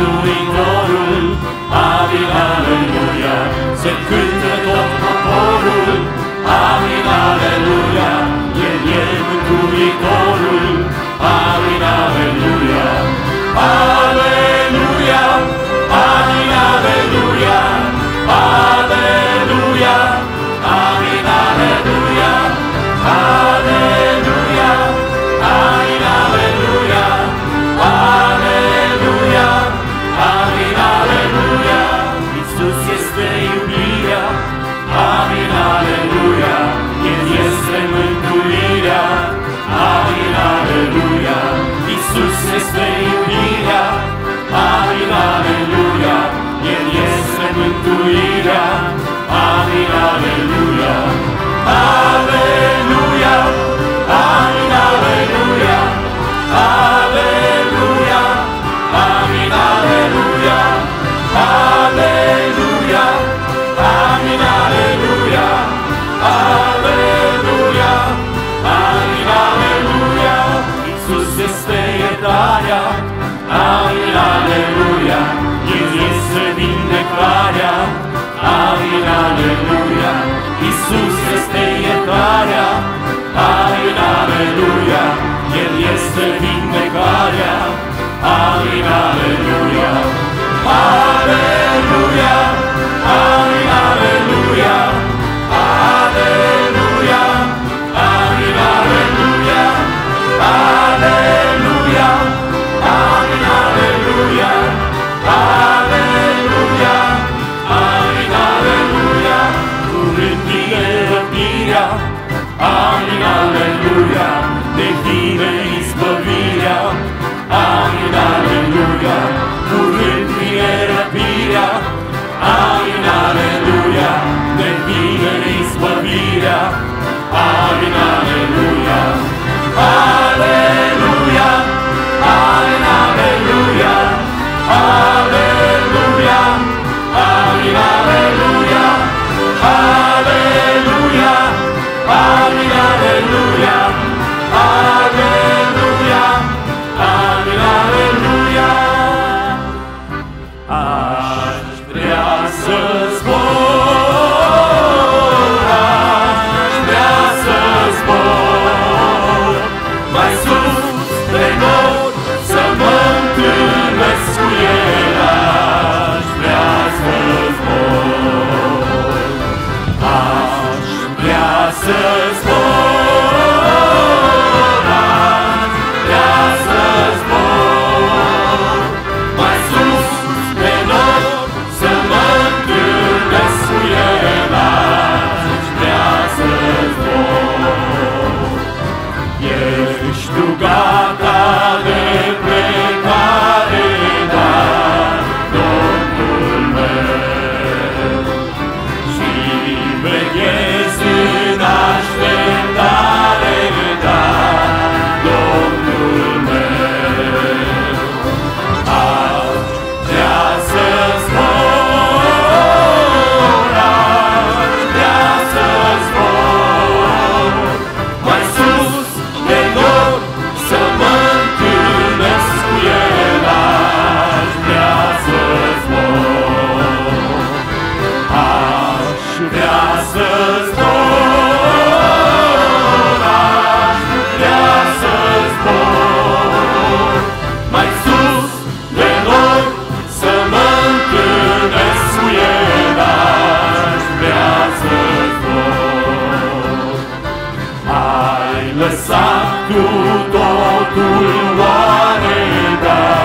doing Aleluia, amin, aleluia, aleluia, amin, aleluia, Iisus este iertarea, amin, aleluia, El este vindecarea, amin, aleluia, Iisus este iertarea, amin, aleluia, El este vindecarea, amin, aleluia. Jesus was. știu totul oare da